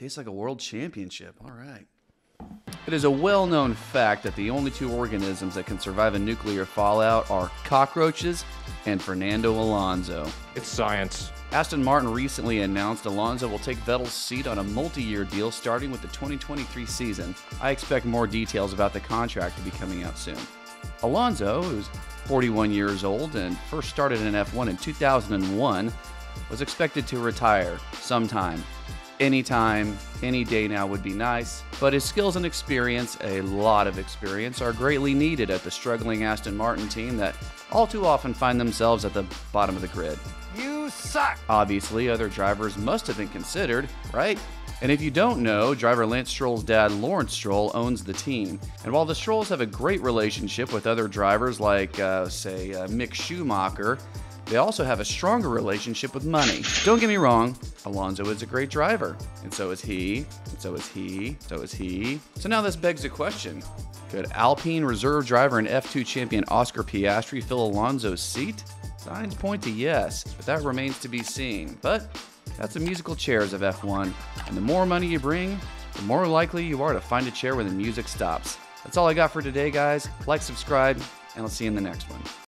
Tastes like a world championship. All right. It is a well known fact that the only two organisms that can survive a nuclear fallout are cockroaches and Fernando Alonso. It's science. Aston Martin recently announced Alonso will take Vettel's seat on a multi year deal starting with the 2023 season. I expect more details about the contract to be coming out soon. Alonso, who's 41 years old and first started in F1 in 2001, was expected to retire sometime. Anytime, any day now would be nice, but his skills and experience, a lot of experience, are greatly needed at the struggling Aston Martin team that all too often find themselves at the bottom of the grid. You suck. Obviously, other drivers must have been considered, right? And if you don't know, driver Lance Stroll's dad, Lawrence Stroll, owns the team. And while the Strolls have a great relationship with other drivers like, uh, say, uh, Mick Schumacher, they also have a stronger relationship with money. Don't get me wrong, Alonso is a great driver, and so is he, and so is he, so is he. So now this begs a question. Could Alpine reserve driver and F2 champion Oscar Piastri fill Alonso's seat? Signs point to yes, but that remains to be seen. But that's the musical chairs of F1, and the more money you bring, the more likely you are to find a chair when the music stops. That's all I got for today, guys. Like, subscribe, and I'll see you in the next one.